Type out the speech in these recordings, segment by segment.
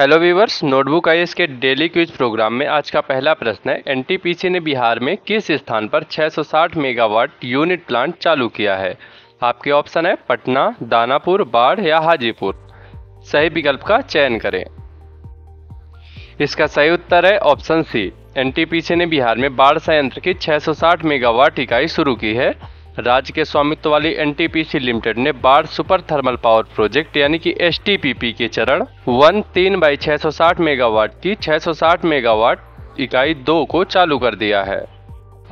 Hello viewers notebook I के daily quiz programme में आज का पहला प्रश्न है एनटीपीसी ने बिहार में किस स्थान पर 660 मेगावाट यूनिट प्लांट चालू किया है? आपके ऑप्शन है पटना, दानापुर, बाढ़ या हाजीपुर। सही विकल्प का चयन करें। इसका सही उत्तर है ऑप्शन सी एनटीपीसी ने बिहार में बाढ़ संयंत्र की 660 मेगावाट इकाई शुरू की है। राज्य के स्वामित्व वाली एनटीपीसी लिमिटेड ने बाढ़ सुपर थर्मल पावर प्रोजेक्ट, यानी कि एसटीपीपी के चरण, वन तीन बाई छह मेगावाट की 660 मेगावाट इकाई दो को चालू कर दिया है।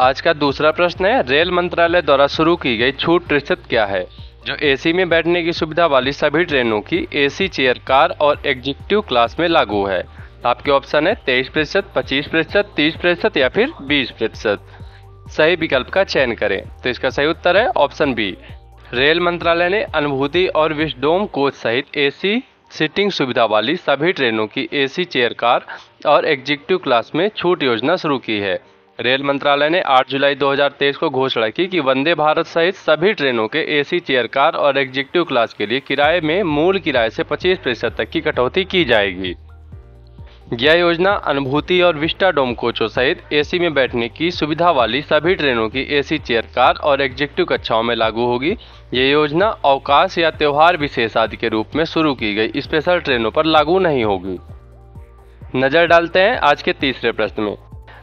आज का दूसरा प्रश्न है, रेल मंत्रालय द्वारा शुरू की गई छूट प्रतिशत क्या है? जो एसी में बैठने की सुविधा वाली सभी ट्रेनों की एसी चेयर, कार और एग्जीक्यूटिव क्लास में लागू है। आपके ऑप्शन है तेईस प्रतिशत, पच्चीस प्रतिशत, तीस प्रतिशत या फिर बीस प्रतिशत। सही विकल्प का चयन करें। तो इसका सही उत्तर है ऑप्शन बी। रेल मंत्रालय ने अनुभूति और विशडोम कोच सहित एसी सीटिंग सुविधा वाली सभी ट्रेनों की एसी चेयर कार और एग्जीक्यूटिव क्लास में छूट योजना शुरू की है। रेल मंत्रालय ने 8 जुलाई 2023 को घोषणा की कि वंदे भारत सहित सभी ट्रेनों के एसी चेयर कार और एग्जीक्यूटिव क्लास के लिए किराए में मूल किराए से 25 प्रतिशत तक की कटौती की जाएगी। यह योजना, अनुभूति और विस्टा डोम कोचों सहित एसी में बैठने की सुविधा वाली सभी ट्रेनों की एसी चेयर, कार और एग्जीक्यूटिव कक्षाओं में लागू होगी। ये योजना अवकाश या त्यौहार विशेष आदि के रूप में शुरू की गई। स्पेशल ट्रेनों पर लागू नहीं होगी। नज़र डालते हैं आज के तीसरे प्रश्न में।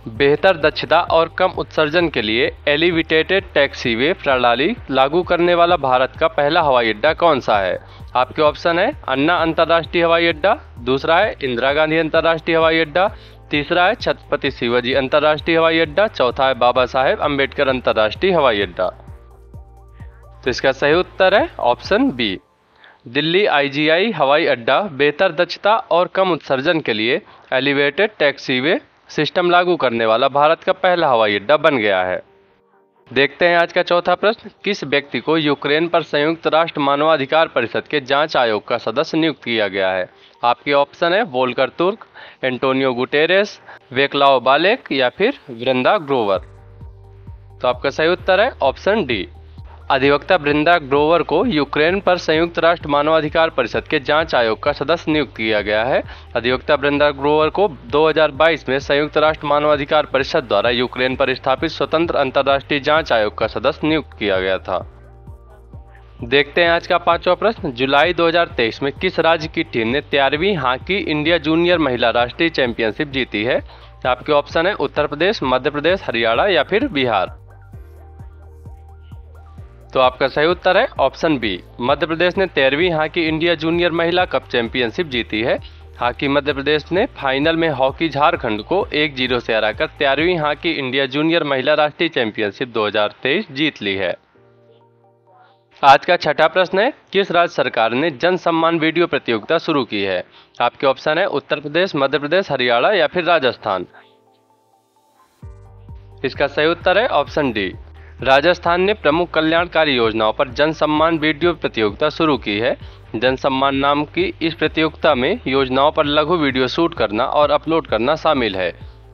बेहतर दक्षता और कम उत्सर्जन के लिए एलिविटेटेड टैक्सीवे प्रणाली लागू करने वाला भारत का पहला हवाई अड्डा कौन सा है? आपके ऑप्शन है अन्ना अंतर्राष्ट्रीय हवाई अड्डा, दूसरा है इंदिरा गांधी अंतर्राष्ट्रीय हवाई अड्डा, तीसरा है छत्रपति शिवाजी अंतर्राष्ट्रीय हवाई अड्डा, चौथा है बाबा साहेब अंबेडकर अंतर्राष्ट्रीय हवाई अड्डा। तो इसका सही उत्तर है ऑप्शन बी। दिल्ली आईजीआई हवाई अड्डा, बेहतर दक्षता और कम उत्सर्जन के लिए एलिवेटेड टैक्सीवे सिस्टम लागू करने वाला भारत का पहला हवाई अड्डा बन गया है। देखते हैं आज का चौथा प्रश्न। किस व्यक्ति को यूक्रेन पर संयुक्त राष्ट्र मानवाधिकार परिषद के जाँच आयोग का सदस्य नियुक्त किया गया है? आपके ऑप्शन है वोल्कर तुर्क, एंटोनियो गुटेरेस, वेकलाओ बालेक या फिर वृंदा ग्रोवर। तो आपका सही उत्तर है ऑप्शन डी। अधिवक्ता बृंदा ग्रोवर को यूक्रेन पर संयुक्त राष्ट्र मानवाधिकार परिषद के जाँच आयोग का सदस्य नियुक्त किया गया है। अधिवक्ता बृंदा ग्रोवर को 2022 में संयुक्त राष्ट्र मानवाधिकार परिषद द्वारा यूक्रेन पर स्थापित स्वतंत्र अंतर्राष्ट्रीय जाँच आयोग का सदस्य नियुक्त किया गया था। देखते हैं आज का पांचवा प्रश्न। जुलाई 2023 में किस राज्य की टीम ने तेरहवीं हॉकी इंडिया जूनियर महिला राष्ट्रीय चैंपियनशिप जीती है? आपके ऑप्शन है उत्तर प्रदेश, मध्य प्रदेश, हरियाणा या फिर बिहार। तो आपका सही उत्तर है ऑप्शन बी। मध्य प्रदेश ने तेरहवीं हॉकी इंडिया जूनियर महिला कप चैंपियनशिप जीती है। हॉकी मध्य प्रदेश ने फाइनल में हॉकी झारखंड को एक ज़ीरो से हराकर तेरहवीं हॉकी इंडिया जूनियर महिला राष्ट्रीय चैंपियनशिप 2023 जीत ली है। आज का छठा प्रश्न है, किस राज्य सरकार ने जन सम्मान वीडियो प्रतियोगिता शुरू की है? आपके ऑप्शन है उत्तर प्रदेश, मध्य प्रदेश, हरियाणा या फिर राजस्थान। इसका सही उत्तर है ऑप्शन डी। राजस्थान ने प्रमुख कल्याणकारी योजनाओं पर जन सम्मान वीडियो प्रतियोगिता शुरू की है। जन सम्मान नाम की इस प्रतियोगिता में योजनाओं पर लघु वीडियो शूट करना और अपलोड करना शामिल है।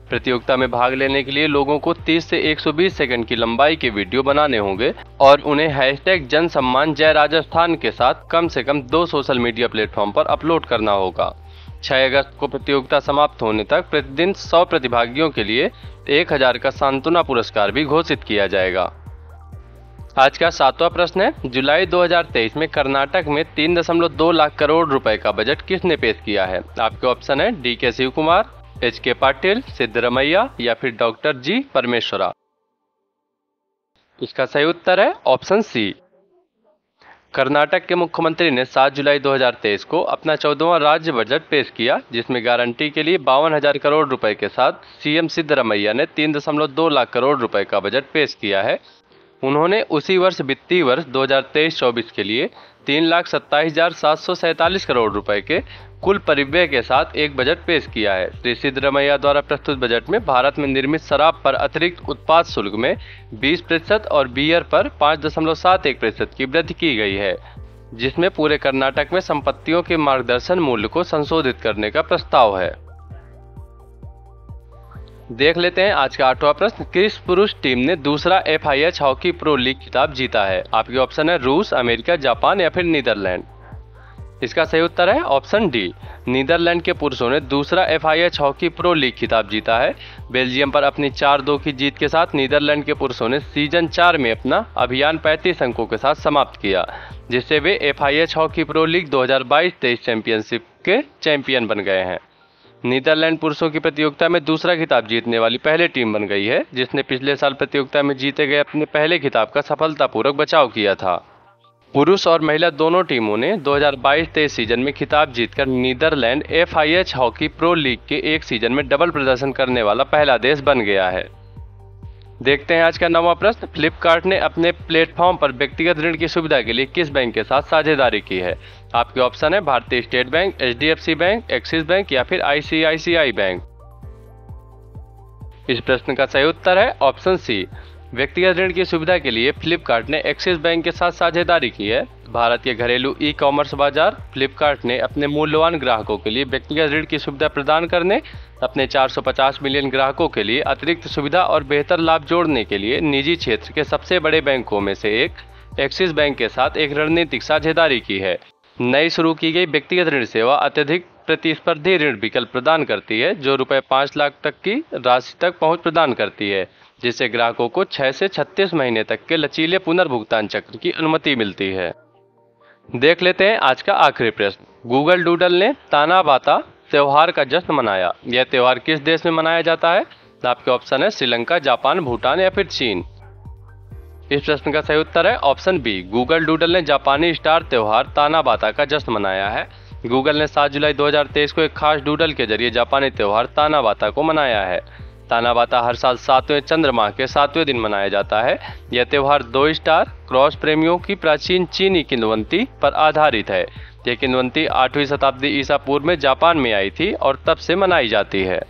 प्रतियोगिता में भाग लेने के लिए लोगों को 30 से 120 सेकंड की लंबाई के वीडियो बनाने होंगे और उन्हें हैशटैग जन सम्मान जय राजस्थान के साथ कम से कम दो सोशल मीडिया प्लेटफॉर्म पर अपलोड करना होगा। 6 अगस्त को प्रतियोगिता समाप्त होने तक प्रतिदिन 100 प्रतिभागियों के लिए 1000 का सांत्वना पुरस्कार भी घोषित किया जाएगा। आज का सातवां प्रश्न है, जुलाई 2023 में कर्नाटक में तीन दशमलव दो लाख करोड़ रुपए का बजट किसने पेश किया है? आपके ऑप्शन है, डी के शिव कुमार एच के पाटिल, सिद्धरमैया या फिर डॉक्टर जी परमेश्वरा। इसका सही उत्तर है, ऑप्शन सी। कर्नाटक के मुख्यमंत्री ने 7 जुलाई 2023 को अपना चौदहवा राज्य बजट पेश किया, जिसमें गारंटी के लिए बावन हज़ार करोड़ रुपए के साथ सीएम सिद्धरमैया ने तीन दशमलव दो लाख करोड़ रुपए का बजट पेश किया है। उन्होंने उसी वर्ष, वित्तीय वर्ष 2023-24 के लिए तीन लाख सत्ताईस हज़ार सात सौ करोड़ रुपए के कुल परिव्यय के साथ एक बजट पेश किया है। श्री सिद्धरमैया द्वारा प्रस्तुत बजट में भारत में निर्मित शराब पर अतिरिक्त उत्पाद शुल्क में 20 प्रतिशत और बियर पर पाँच दशमलव सात एक प्रतिशत की वृद्धि की गई है, जिसमें पूरे कर्नाटक में संपत्तियों के मार्गदर्शन मूल्य को संशोधित करने का प्रस्ताव है। देख लेते हैं आज का आठवां प्रश्न। किस पुरुष टीम ने दूसरा F I H hockey pro league खिताब जीता है? आपके ऑप्शन है रूस, अमेरिका, जापान या फिर नीदरलैंड। इसका सही उत्तर है ऑप्शन डी। नीदरलैंड के पुरुषों ने दूसरा एफआईएच हॉकी प्रो लीग खिताब जीता है। बेल्जियम पर अपनी चार दो की जीत के साथ नीदरलैंड के पुरुषों ने सीज़न चार में अपना अभियान 35 अंकों के साथ समाप्त किया, जिससे वे FIH hockey pro league 2022-23 championship के चैंपियन बन गए हैं। नीदरलैंड पुरुषों की प्रतियोगिता में दूसरा खिताब जीतने वाली पहले टीम बन गई है, जिसने पिछले साल प्रतियोगिता में जीते गए अपने पहले खिताब का सफलतापूर्वक बचाव किया था। पुरुष और महिला दोनों टीमों ने 2022-23 सीज़न में खिताब जीतकर Netherland F hockey pro league के एक सीज़न में डबल प्रदर्शन करने वाला पहला देश बन गया है। देखते हैं आज का नवा प्रश्न। फ्लिपकार्ट ने अपने प्लेटफॉर्म पर व्यक्तिगत ऋण की सुविधा के लिए किस बैंक के साथ साझेदारी की है? आपके ऑप्शन है भारतीय state bank HDFC bank, Axis bank या फिर आईसीआईसीआई बैंक। इस प्रश्न का सही उत्तर है ऑप्शन सी। व्यक्तिगत ऋण की सुविधा के लिए फ्लिपकार्ट ने एक्सिस बैंक के साथ साझेदारी की है। भारत के घरेलू ई कॉमर्स बाज़ार फ्लिपकार्ट ने अपने मूल्यवान ग्राहकों के लिए व्यक्तिगत ऋण की सुविधा प्रदान करने, अपने 450 मिलियन ग्राहकों के लिए अतिरिक्त सुविधा और बेहतर लाभ जोड़ने के लिए निजी क्षेत्र के सबसे बड़े बैंकों में से एक एक्सिस बैंक के साथ एक रणनीतिक साझेदारी की है। नई शुरू की गई व्यक्तिगत ऋण सेवा अत्यधिक प्रतिस्पर्धी ऋण विकल्प प्रदान करती है, जो रुपये पाँच लाख तक की राशि तक पहुँच प्रदान करती है। जिससे ग्राहकों को 6 से 36 महीने तक के लचीले पुनर्भुगतान चक्र की अनुमति मिलती है। देख लेते हैं आज का आखिरी प्रश्न। गूगल डूडल ने ताना बाता त्यौहार का जश्न मनाया। यह त्यौहार किस देश में मनाया जाता है? आपके ऑप्शन है श्रीलंका, जापान, भूटान या फिर चीन। इस प्रश्न का सही उत्तर है ऑप्शन बी। गूगल डूडल ने जापानी स्टार त्यौहार ताना बाता का जश्न मनाया है। गूगल ने 7 जुलाई 2023 को एक खास डूडल के ज़रिए जापानी त्यौहार ताना बाता को मनाया है। तानाबाता हर साल सातवें चंद्रमा के सातवें दिन मनाया जाता है। यह त्यौहार दो स्टार क्रॉस प्रेमियों की प्राचीन चीनी किन्वंती पर आधारित है। यह किन्वंती आठवीं शताब्दी ईसा पूर्व में जापान में आई थी और तब से मनाई जाती है।